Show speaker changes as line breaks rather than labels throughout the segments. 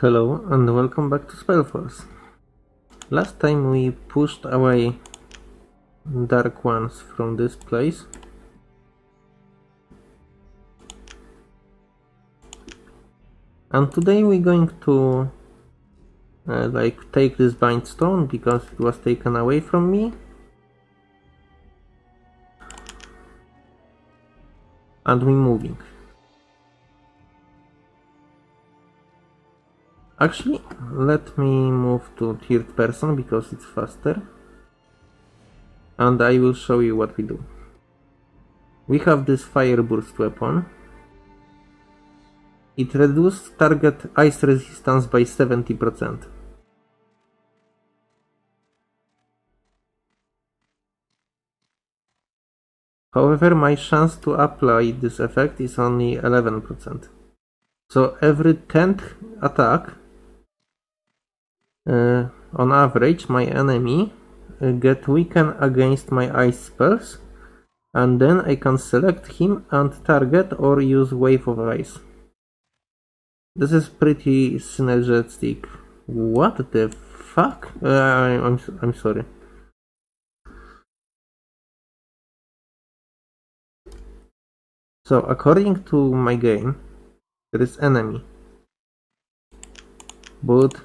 Hello and welcome back to Spellforce. Last time we pushed away dark ones from this place. And today we're going to uh, like take this bind stone because it was taken away from me. And we're moving. Actually, let me move to third person because it's faster. And I will show you what we do. We have this fire burst weapon. It reduces target ice resistance by 70%. However, my chance to apply this effect is only 11%. So every 10th attack, uh, on average, my enemy uh, get weakened against my ice spells, and then I can select him and target or use wave of ice. This is pretty synergistic. What the fuck? Uh, I'm I'm sorry. So according to my game, there is enemy, but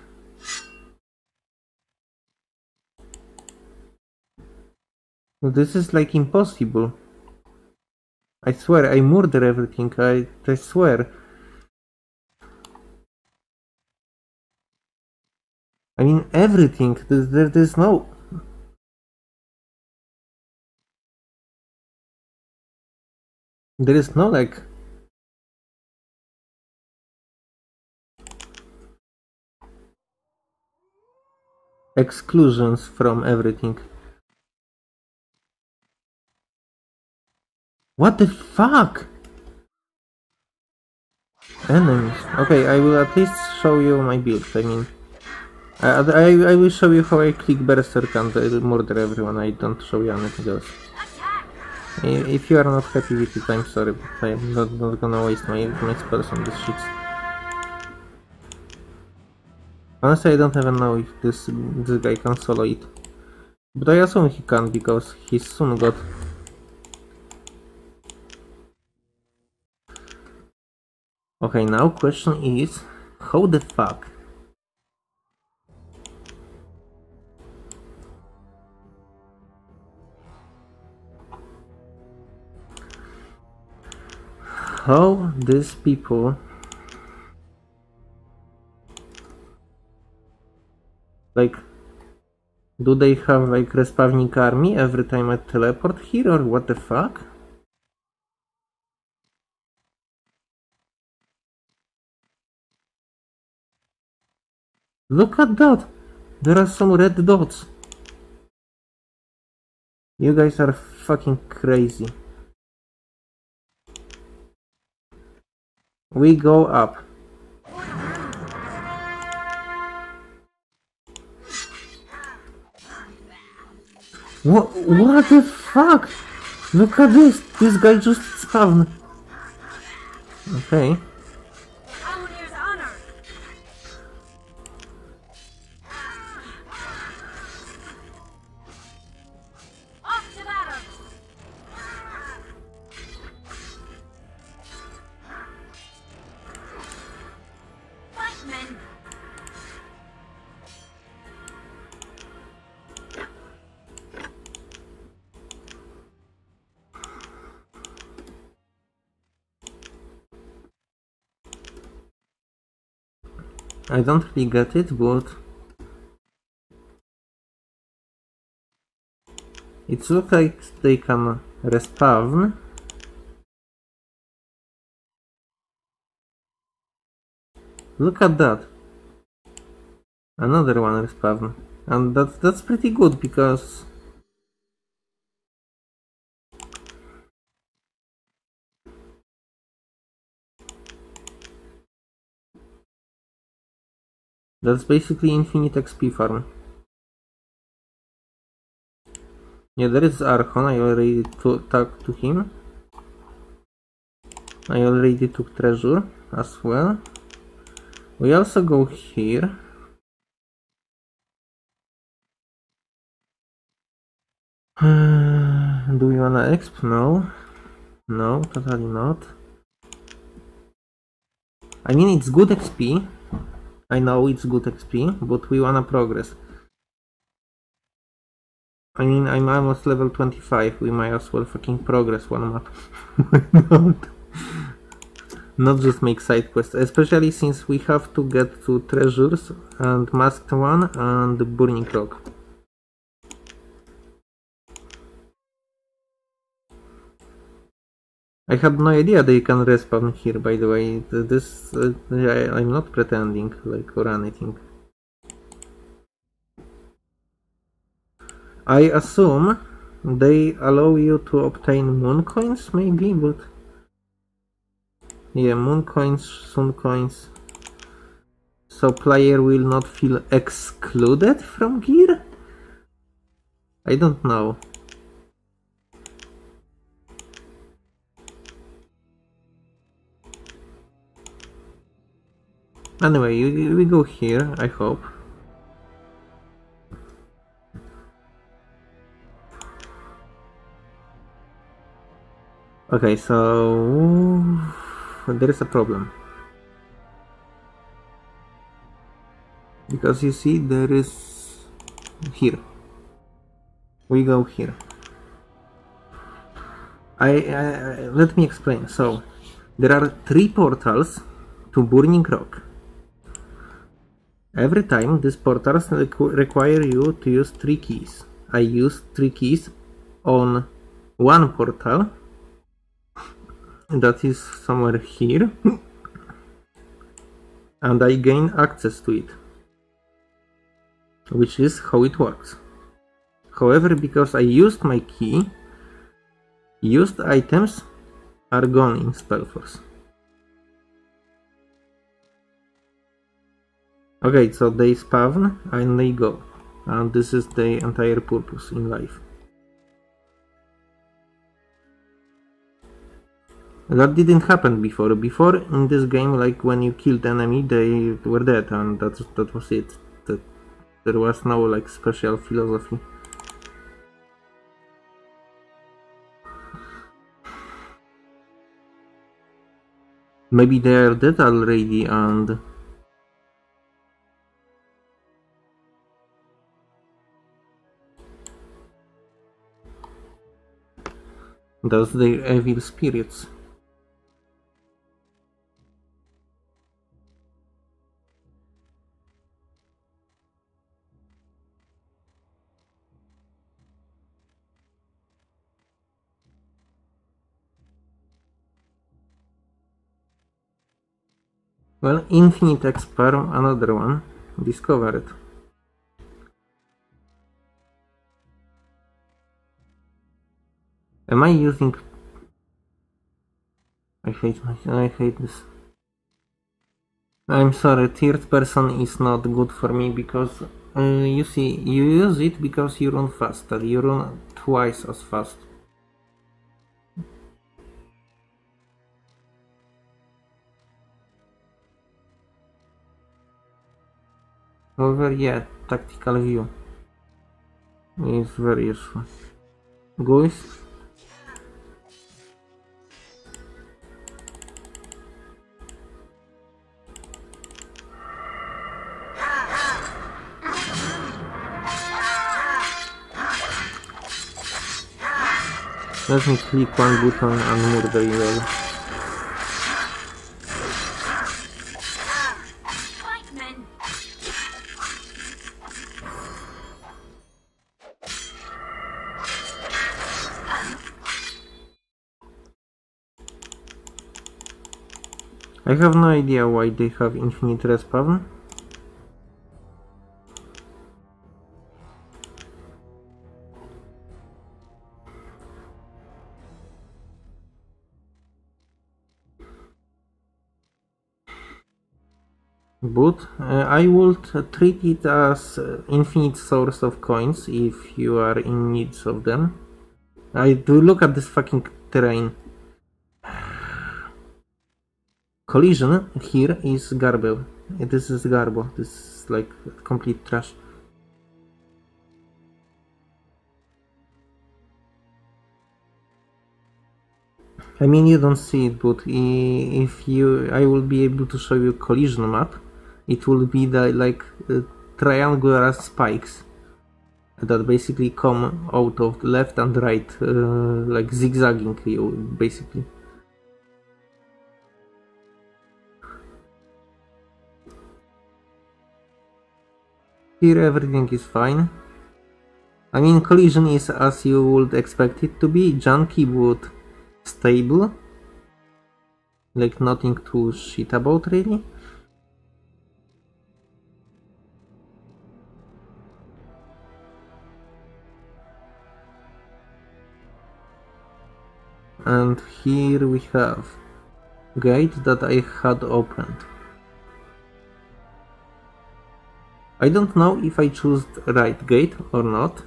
this is like impossible. I swear, I murder everything. I I swear. I mean everything. There, there, there's no. There is no like. Exclusions from everything. What the fuck? Enemies. Okay, I will at least show you my build. I mean. I, I, I will show you how I click Berserk and murder everyone, I don't show you anything else. If you are not happy with it, I'm sorry, but I'm not, not gonna waste my, my spells on this shit. Honestly, I don't even know if this, this guy can solo it. But I assume he can, because he's soon got... Okay, now question is, how the fuck how these people like do they have like respawning army every time I teleport here or what the fuck? Look at that! There are some red dots. You guys are fucking crazy. We go up. What, what the fuck? Look at this! This guy just spawned. Okay. I don't really get it, but it looks like they can respawn. Look at that. Another one respawn. And that's that's pretty good because That's basically infinite XP farm. Yeah, there is Archon, I already talked to him. I already took treasure as well. We also go here. Do we wanna exp? No. No, totally not. I mean, it's good XP. I know it's good XP, but we wanna progress. I mean, I'm almost level 25. We might as well fucking progress one map. not? not just make side quests, especially since we have to get to treasures and masked one and burning rock. I had no idea they can respawn here, by the way. This, uh, I, I'm not pretending, like, or anything. I assume they allow you to obtain moon coins, maybe, but... Yeah, moon coins, sun coins. So player will not feel excluded from gear? I don't know. Anyway, we go here, I hope. Okay, so there is a problem. Because you see, there is here. We go here. I, I let me explain. So there are three portals to Burning Rock. Every time these portals require you to use three keys. I use three keys on one portal that is somewhere here and I gain access to it which is how it works. However, because I used my key, used items are gone in Spellforce. Okay, so they spawn and they go. And this is the entire purpose in life. That didn't happen before. Before in this game, like when you killed enemy, they were dead, and that that was it. That there was no like special philosophy. Maybe they are dead already, and Those their evil spirits. Well, infinite experiment, another one, discovered. Am I using... I hate my... I hate this. I'm sorry, third person is not good for me because uh, you see, you use it because you run faster, you run twice as fast. However, yeah, tactical view is very useful. Guys, Let me click one button and move the evil. I have no idea why they have infinite respawn. But uh, I would treat it as infinite source of coins if you are in need of them. I do look at this fucking terrain. collision here is Garbo. This is Garbo. This is like complete trash. I mean, you don't see it, but if you, I will be able to show you collision map. It will be the like uh, triangular spikes that basically come out of the left and right, uh, like zigzagging you basically. Here everything is fine. I mean collision is as you would expect it to be, junky but stable. Like nothing to shit about really. And here we have gate that I had opened. I don't know if I choose right gate or not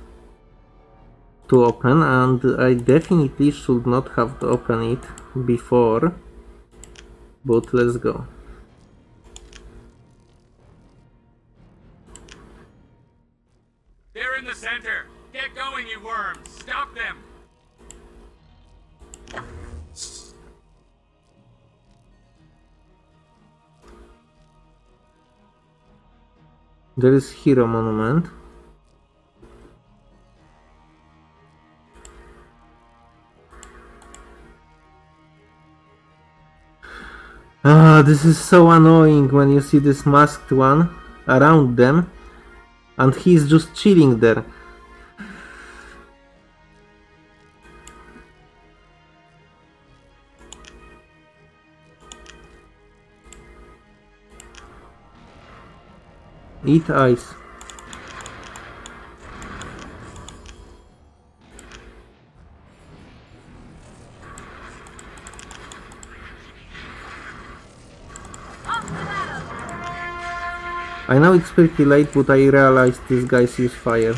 to open and I definitely should not have to open it before but let's go. There is Hero Monument. Ah, this is so annoying when you see this masked one around them and he's just chilling there. Eat ice. I know it's pretty late, but I realized these guys use fire.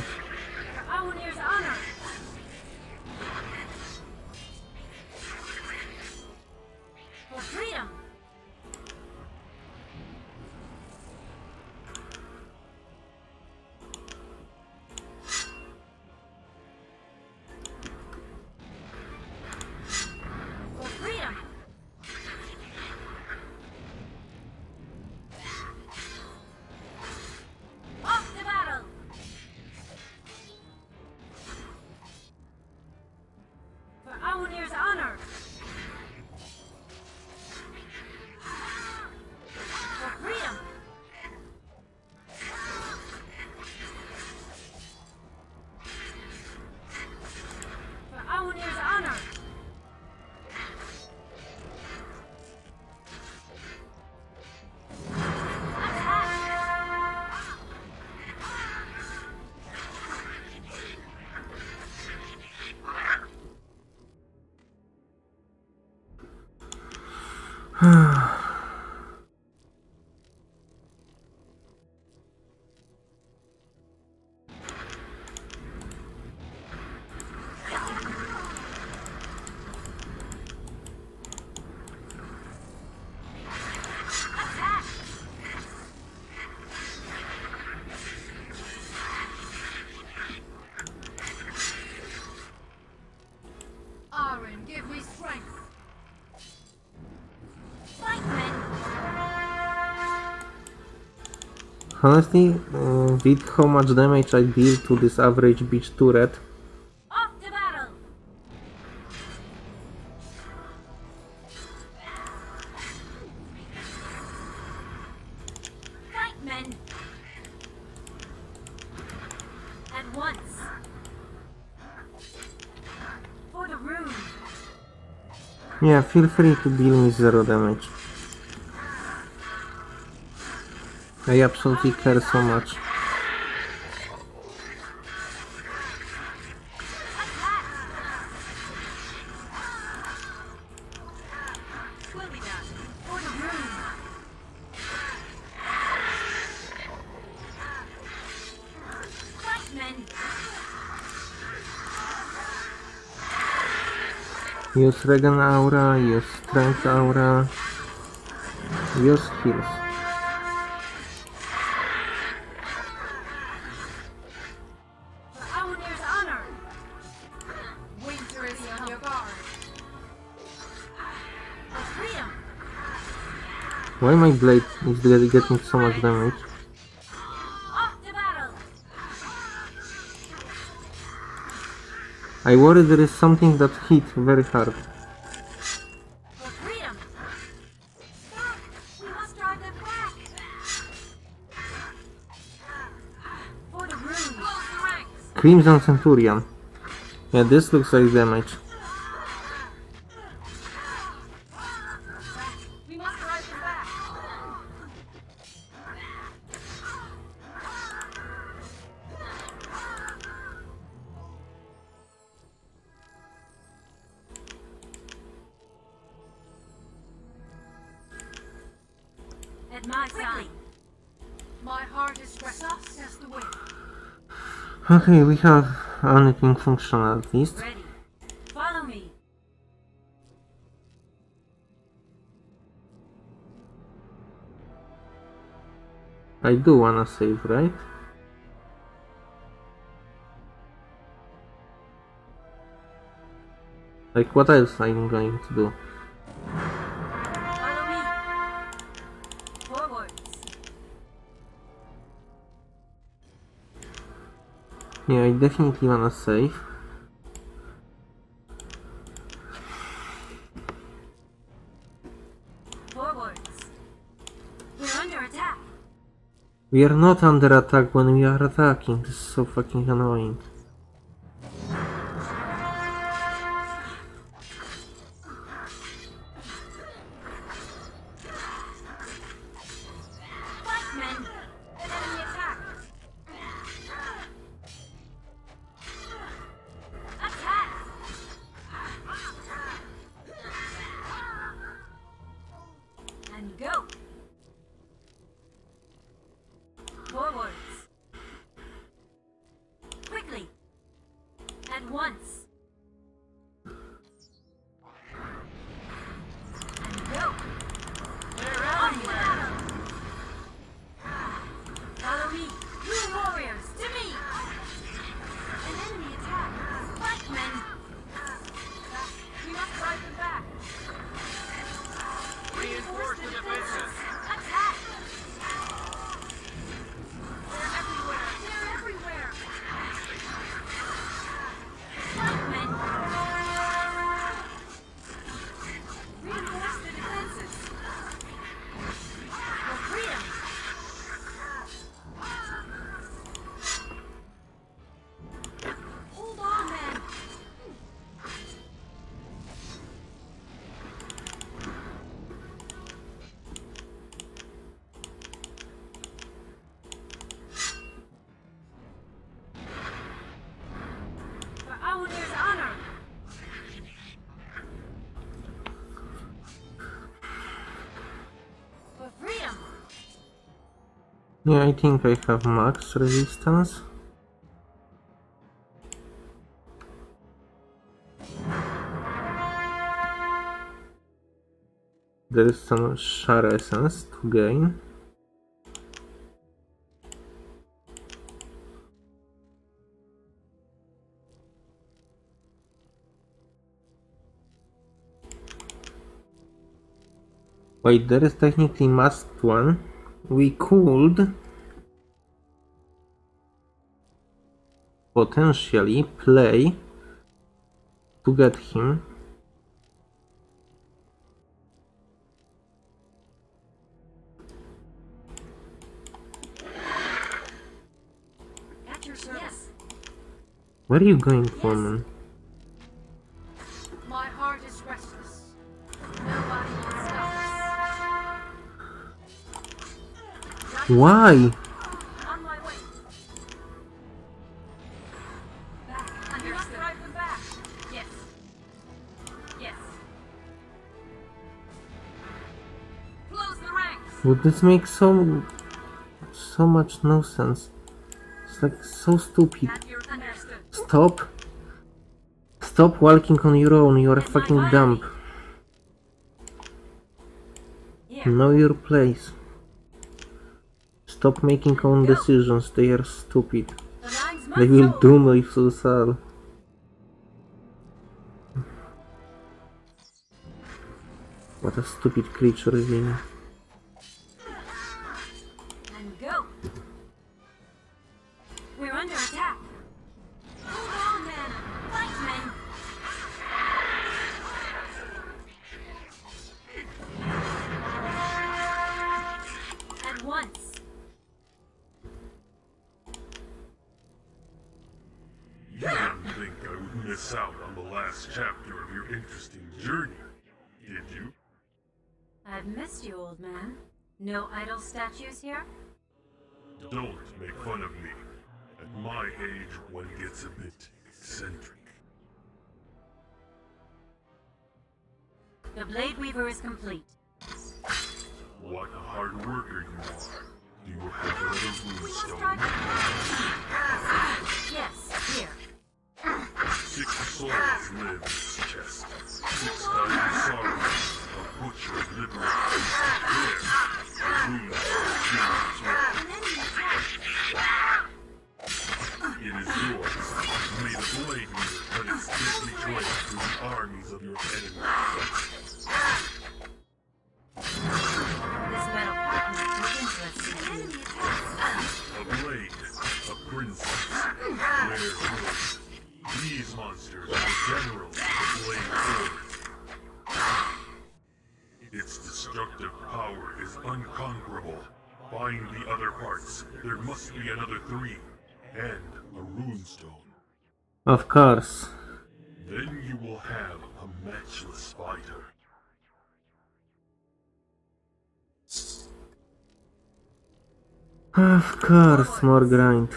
Honestly, uh, with how much damage I deal to this average beach turret, Yeah, feel free to deal me zero damage. I absolutely care so much. Use Regen Aura, use Strength Aura. Use heals. Why my blade is getting so much damage? I worry there is something that hit very hard. Crimson Centurion. Yeah, this looks like damage. Okay, we have anything functional at least.
Ready. Follow me.
I do wanna save, right? Like what else I'm going to do? Yeah, I definitely wanna save.
Forwards. We're under attack.
We are not under attack when we are attacking. This is so fucking annoying. Yeah, I think I have max resistance. There is some Shar essence to gain. Wait, there is technically masked one. We could potentially play to get him.
At your service.
Where are you going for, man?
Ranks.
Would this make so so much no sense? It's like so stupid. Stop. Stop walking on your own, you're a fucking dump. Know your place. Stop making own decisions, they are stupid. They will doom my Susal. What a stupid creature, really.
No idol statues here?
Don't make fun of me. At my age, one gets a bit eccentric.
The Blade Weaver is complete.
What a hard worker you are. Do you have another
you? Yes, here.
Six souls live in this chest. Six thousand sorrows, a butcher liberated. There, It is yours. May the blade weaver cut its deadly blade through the armies of your enemies.
This metal partner is interesting. An enemy attack.
A blade, a princess, rare goods. These monsters are generals of the Blade Horde. Its destructive is unconquerable. Find the other parts. There must be another three. And a runestone.
Of course.
Then you will have a matchless fighter.
Of course, more grind.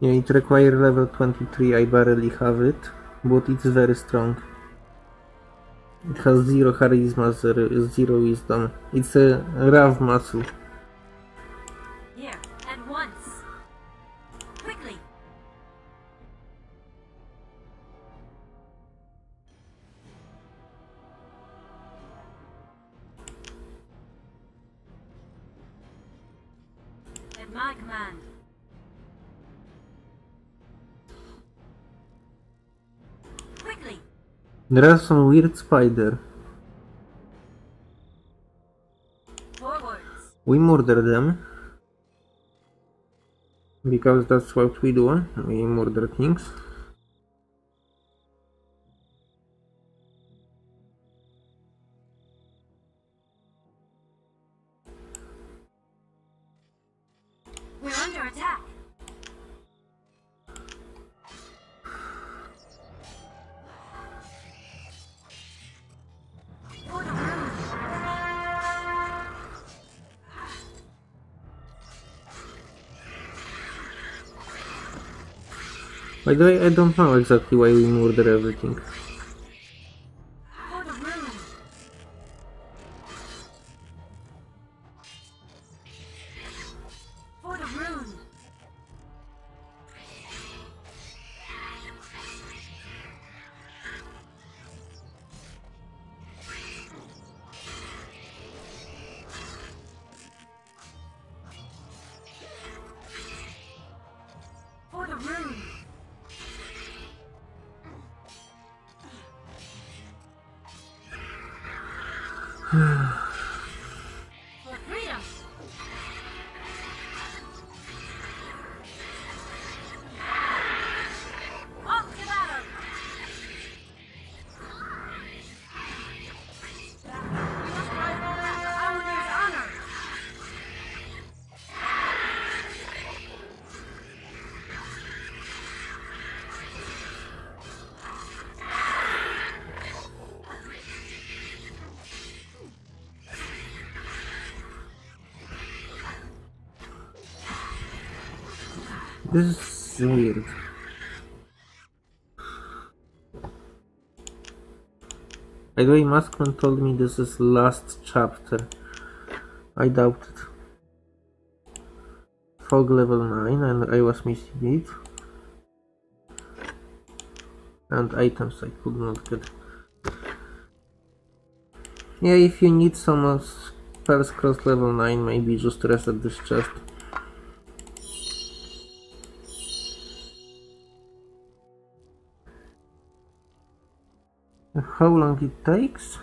Yeah, it requires level 23, I barely have it, but it's very strong. It has zero charisma, zero, zero wisdom. It's a rough muscle. There are some weird spider. We murder them. Because that's what we do. We murder things.
We're under attack.
By the way, I don't know exactly why we murder everything. This is weird. By the way, Maskman told me this is last chapter. I doubt it. Fog level 9 and I was missing it. And items I could not get. Yeah, if you need some spells cross level 9, maybe just reset this chest. How long it takes?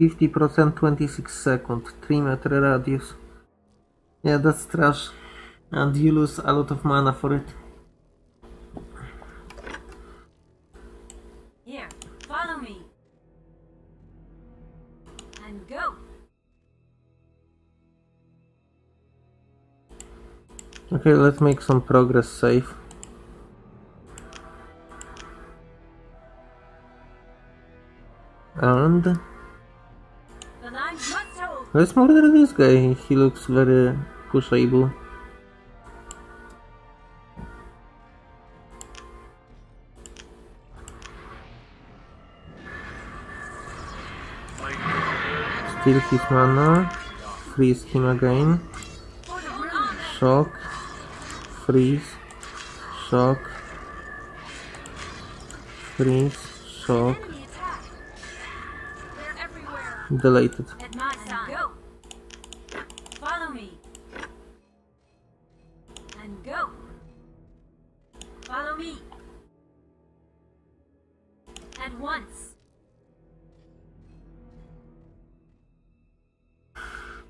50% 26 seconds, 3 meter radius. Yeah, that's trash. And you lose a lot of mana for it.
Here, follow me. And go.
Okay, let's make some progress save. And
The line must hold.
let's murder this guy. He looks very pushable. Steal his mana. Freeze him again.
For the room.
Shock. Freeze. Shock. Freeze. Shock.
Enemy attack. They're everywhere.
Deleted.
At my side. Go. Follow me. And go. Follow me. At once.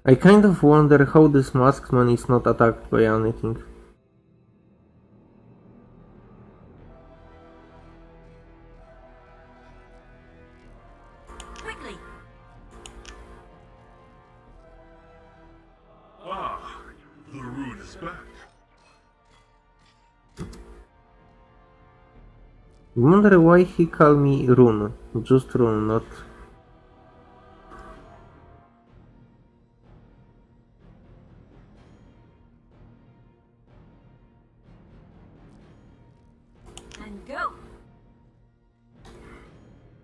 I kind of wonder how this masked man is not attacked by anything.
I
wonder why he called me Rune. Just Rune, not...
And go.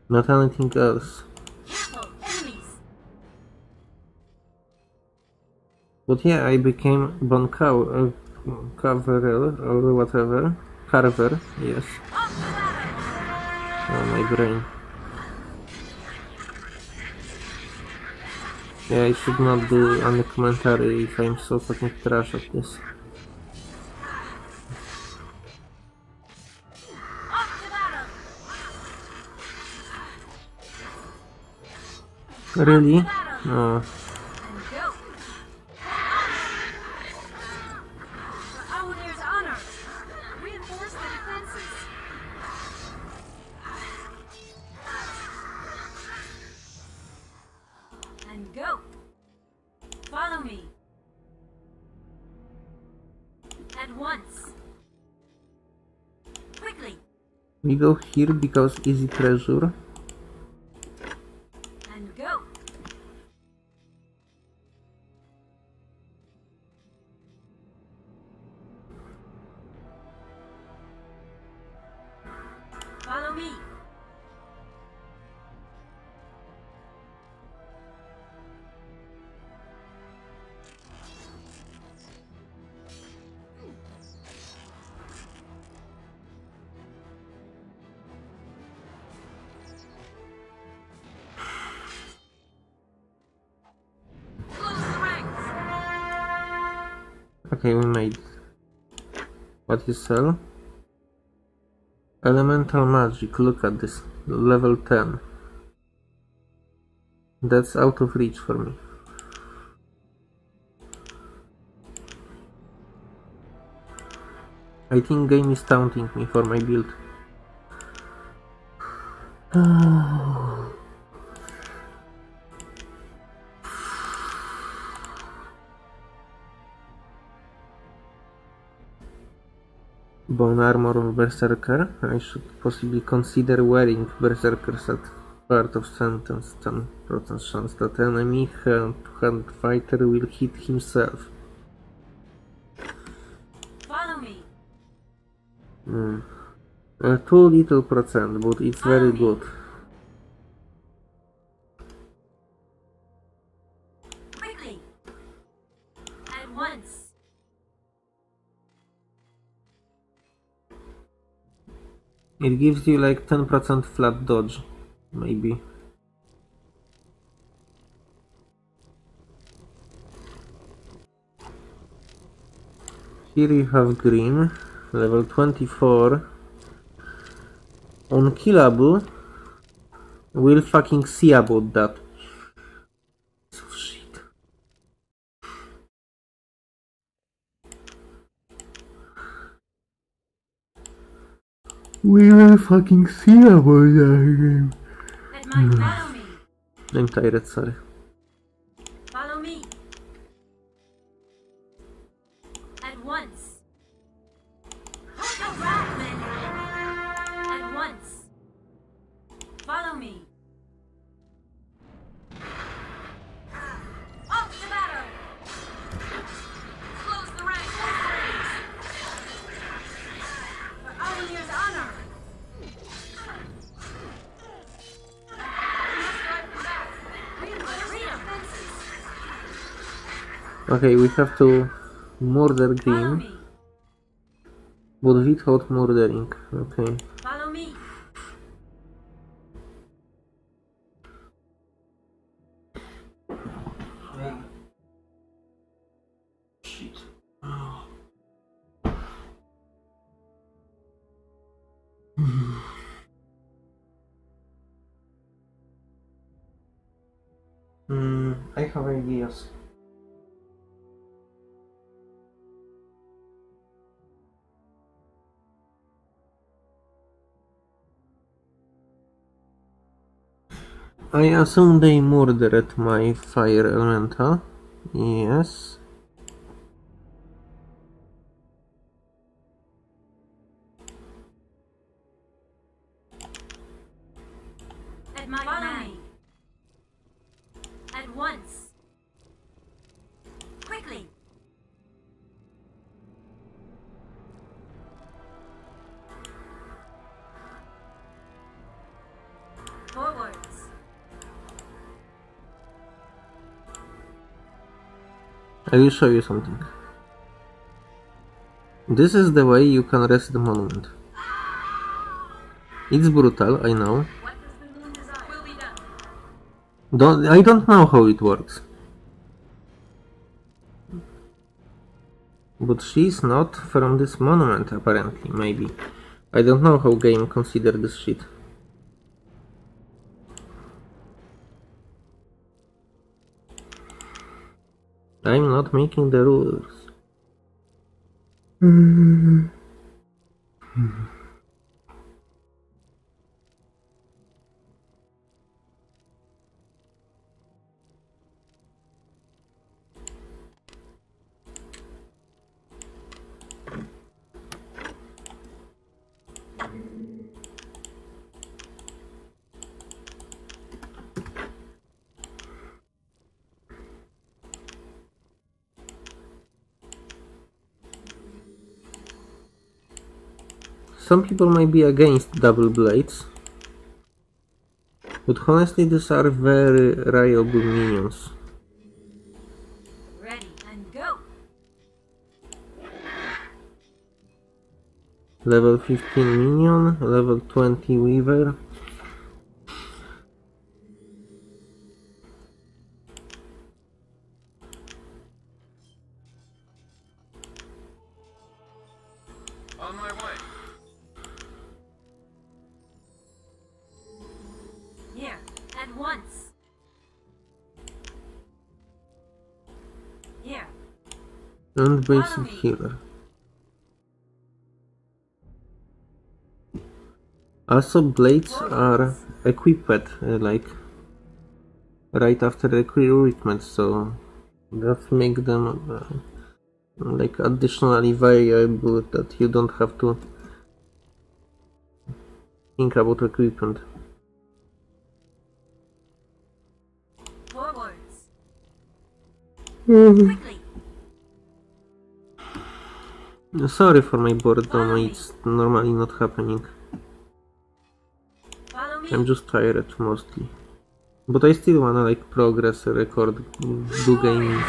not anything else. But yeah, I became Bon Cow... Uh, or whatever. Carver, yes.
Off the ladder.
Oh, my brain. Yeah, I should not do any commentary if I'm so fucking trash at this. Really? No. We go here because easy treasure. Sell? Elemental magic, look at this. Level 10. That's out of reach for me. I think game is taunting me for my build. Ah. Bone armor of Berserker. I should possibly consider wearing Berserkers at part of sentence. 10% chance that enemy hand-to-hand fighter will hit himself.
Follow me.
Hmm. Uh, too little percent, but it's very good. It gives you like 10% flat dodge, maybe. Here you have Grim, level 24. Unkillable. We'll fucking see about that. We will fucking see about that.
At my follow me.
I'm tired, sorry. Okay, we have to murder Grim, but without murdering. Okay. I assume they murdered my fire elemental. Yes. I will show you something. This is the way you can rest the monument. It's brutal, I know. Don't, I don't know how it works. But she's not from this monument, apparently, maybe. I don't know how game consider this shit. I'm not making the rules. Mm-hmm. Hmm. Some people might be against double blades. But honestly, these are very reliable minions.
Ready and go.
Level 15 minion, level 20 weaver.
On my way.
And basic healer. Also, blades are equipped uh, like right after the recruitment, so that make them uh, like additionally variable that you don't have to think about equipment.
Forwards. Quickly.
Sorry for my boredom, it's normally not happening. I'm just tired mostly. But I still wanna like progress, record, do gaming.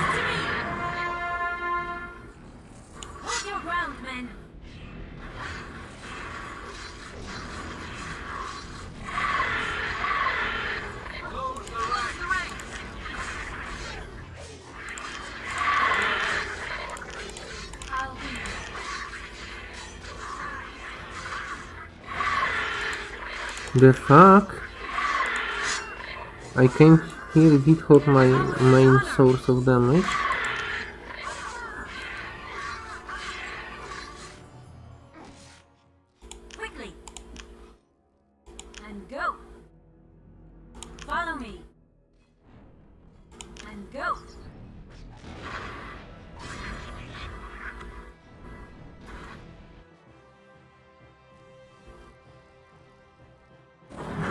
The fuck? I came here without my main source of damage.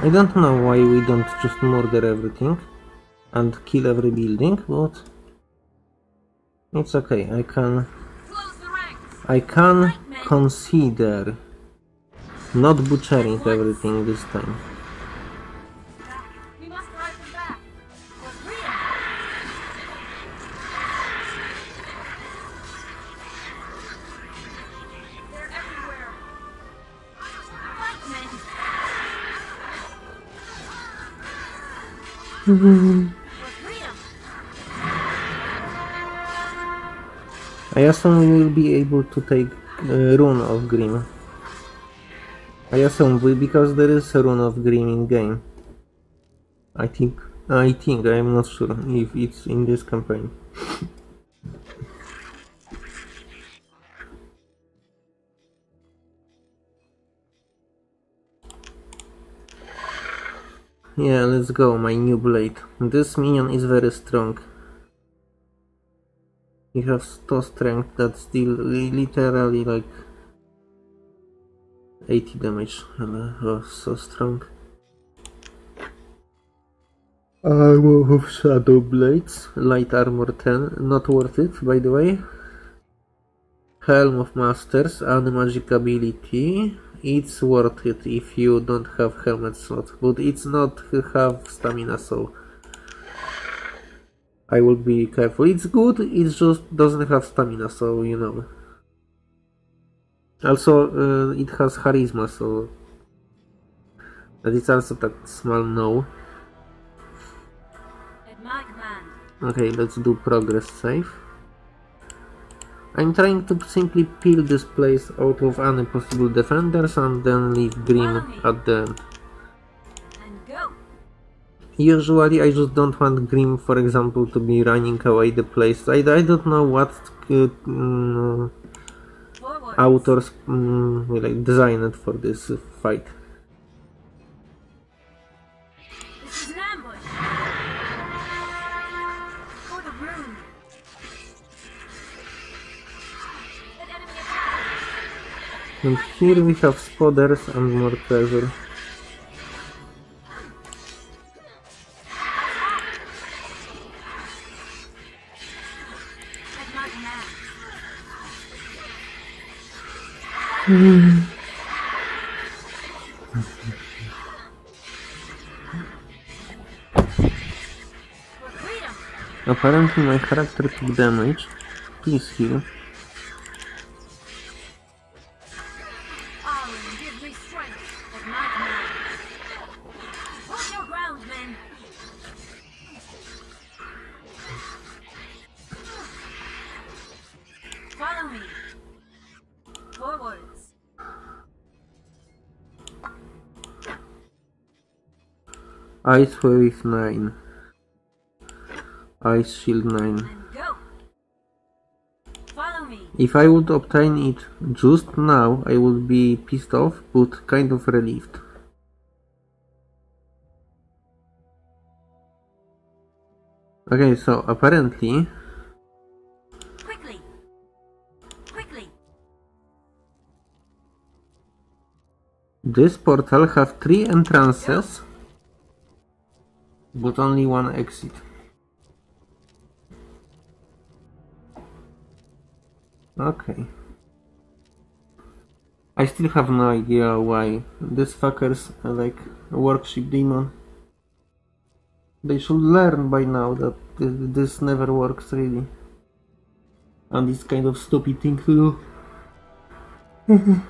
I don't know why we don't just murder everything and kill every building, but it's okay. I can. I can consider not butchering everything this time. I assume we will be able to take uh, Rune of Grim. I assume we, because there is a Rune of Grim in game. I think, I think, I am not sure if it's in this campaign. Yeah, let's go, my new blade. This minion is very strong. He has 2 strength that's still literally like 80 damage. Uh, oh, so strong. I will have Shadow Blades, Light Armor 10, not worth it by the way. Helm of Masters, and Magic ability. It's worth it if you don't have helmet slot, but it's not have stamina so I will be careful. It's good, it just doesn't have stamina, so you know. Also, uh, it has charisma, so that is also that small no.
At my command.
Okay, let's do progress save. I'm trying to simply peel this place out of any possible defenders and then leave Grim at the end.
And go.
Usually I just don't want Grim, for example, to be running away the place. I, I don't know what uh,
Forward.
authors mm, like designed for this fight. And here we have spotters and more treasure.
Command.
Apparently my character took damage. Please heal. Ice Wave 9. Ice Shield 9.
And go. Follow me.
If I would obtain it just now, I would be pissed off, but kind of relieved. Okay, so apparently
Quickly. Quickly.
this portal have three entrances, but only one exit. Okay. I still have no idea why these fuckers are like worship demon. They should learn by now that this never works really. And it's kind of stupid thing to do.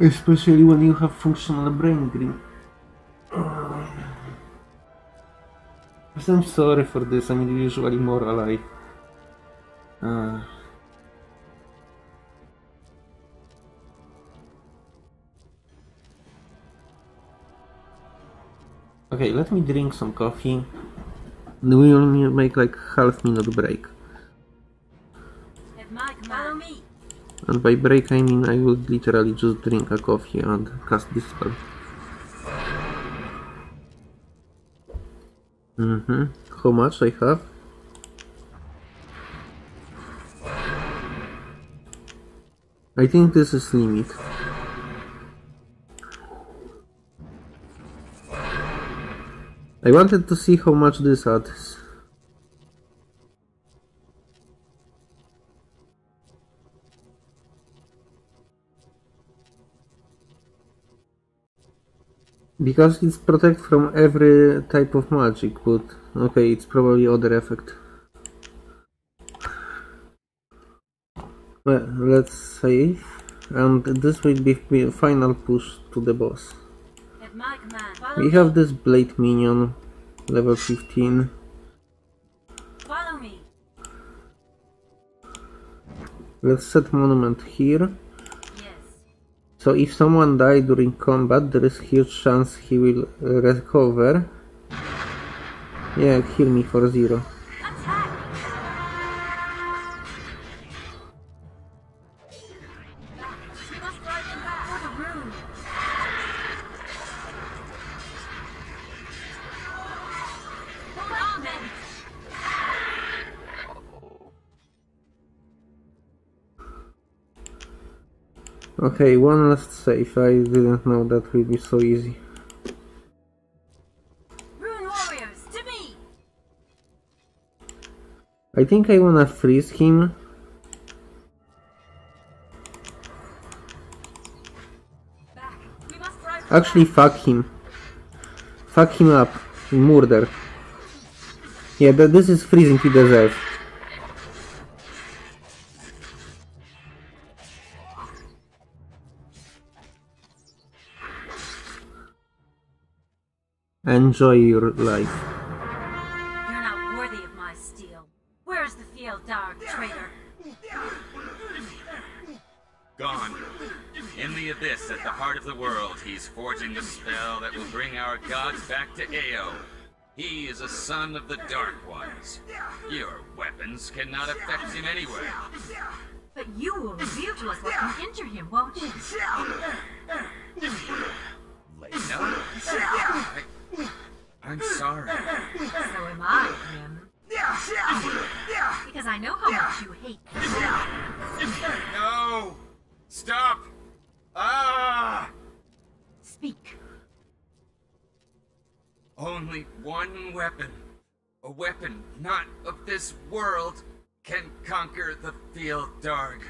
Especially when you have functional brain green. I'm sorry for this, I'm usually more alive. Uh, Okay, let me drink some coffee. We will make like half minute break.
At my command. Follow me.
And by break I mean I will literally just drink a coffee and cast this spell. Mm-hmm. How much I have? I think this is limit. I wanted to see how much this adds. Because it's protect from every type of magic, but okay, it's probably other effect. Well, let's save, and this will be final push to the boss.
At my command. Follow
We have this blade minion, level 15. Let's set monument here. So if someone die during combat, there is huge chance he will uh, recover. Yeah, heal me for zero. Okay, one last save. I didn't know that will be so easy.
Warriors.
I think I wanna freeze him.
Back. We must drive them
Actually, fuck him. Fuck him up. Murder. Yeah, but this is freezing he deserves. Enjoy your life.
You're not worthy of my steel. Where's the field dark traitor?
Gone. In the abyss at the heart of the world, he's forging the spell that will bring our gods back to Eo. He is a son of the Dark Ones. Your weapons cannot affect him anyway.
But you will reveal to us what can injure him, won't you?
Lena? I, I'm sorry.
So am I, Grim. Yeah, yeah, yeah. Because I know how much you hate me.
No! Stop! Ah!
Speak.
Only one weapon, a weapon not of this world, can conquer the Field Dark.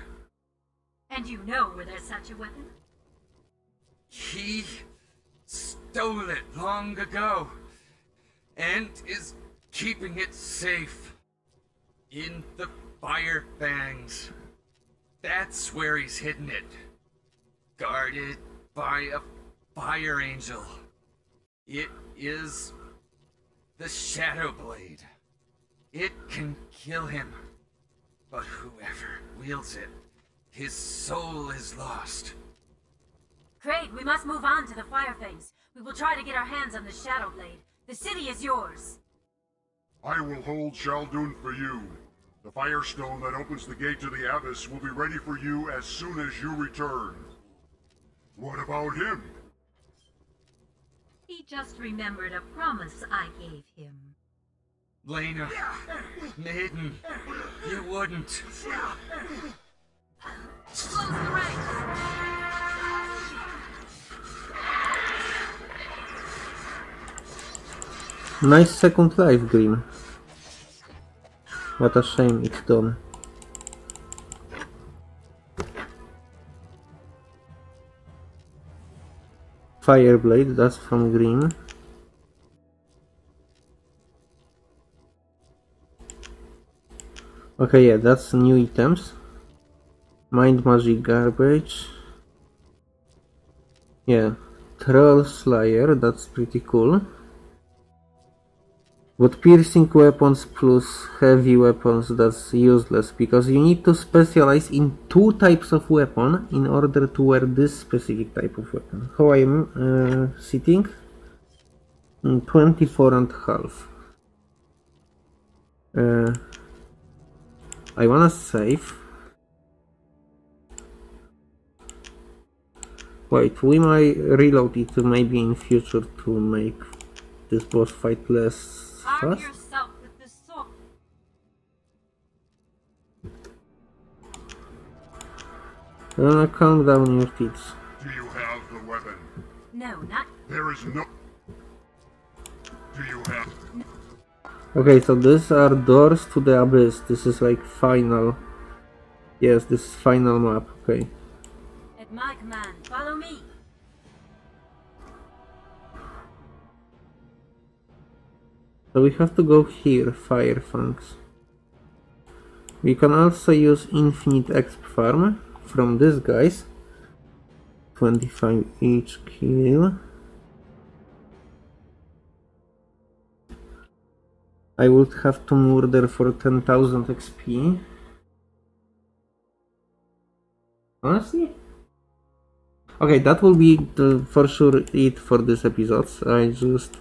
And you know where there's such a weapon?
He stole it long ago and is keeping it safe in the Fire Fangs. That's where he's hidden it. Guarded by a fire angel. It is the Shadow Blade. It can kill him. But whoever wields it, his soul is lost.
Great, we must move on to the Fire Fangs. We will try to get our hands on the Shadow Blade. The city is yours.
I will hold Shaldun for you. The firestone that opens the gate to the abyss will be ready for you as soon as you return. What about him?
He just remembered a promise I gave him.
Lena, Maiden, you wouldn't.
Close the ranks!
Nice second life, Grim. What a shame it's done. Fireblade, that's from Grim. Okay, yeah, that's new items. Mind Magic Garbage. Yeah, Troll Slayer, that's pretty cool. But piercing weapons plus heavy weapons that's useless because you need to specialize in two types of weapon in order to wear this specific type of weapon. How I am uh, sitting? Mm, 24 and half. Uh, I wanna save. Wait, we might reload it maybe in future to make this boss fight less
Arm
fast.
yourself with this sword.
I'm gonna calm down your tits.
Do you have the weapon?
No, not
There is no. Do you have?
Okay, so these are doors to the abyss. This is like final. Yes, this is final map. Okay.
at my command.
So we have to go here, Fire Fangs. We can also use Infinite Exp Farm from these guys. 25 each kill. I would have to murder for 10,000 XP. Honestly? Okay, that will be the, for sure it for this episode. I just.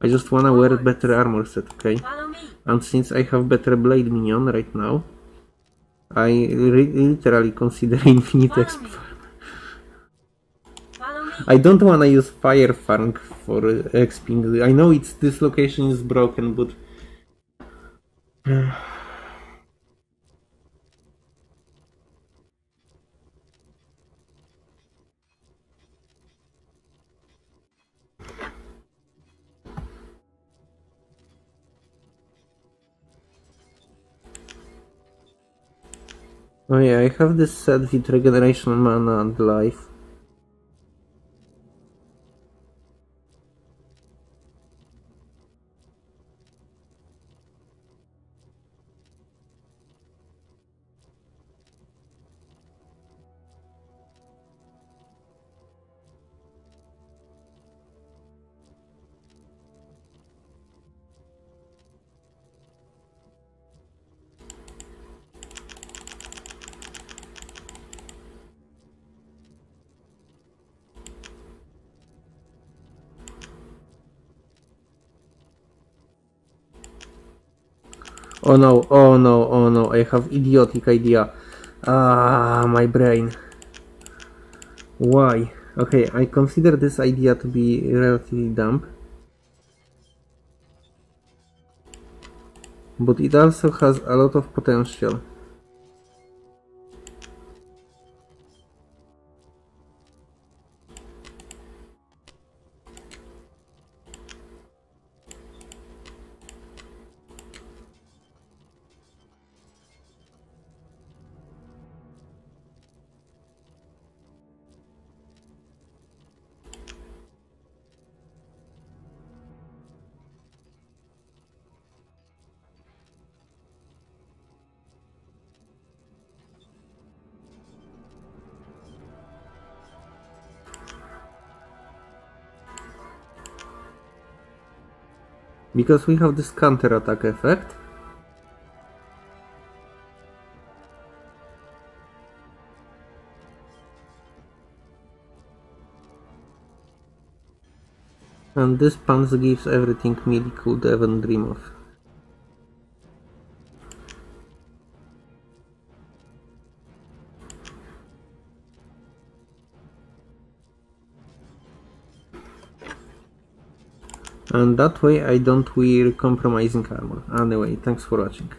I just wanna wear better armor set, okay? And since I have better blade minion right now, I literally consider infinite exp.
me. Follow me.
I don't wanna use fire fang for uh, exping. I know it's this location is broken, but Oh yeah, I have this set with regeneration mana and life. Oh no, oh no, oh no, I have idiotic idea. Ah, my brain. Why? Okay, I consider this idea to be relatively dumb. But it also has a lot of potential. Because we have this counter attack effect. And this pants gives everything Millie could ever dream of. And that way I don't wear compromising armor. Anyway, thanks for watching.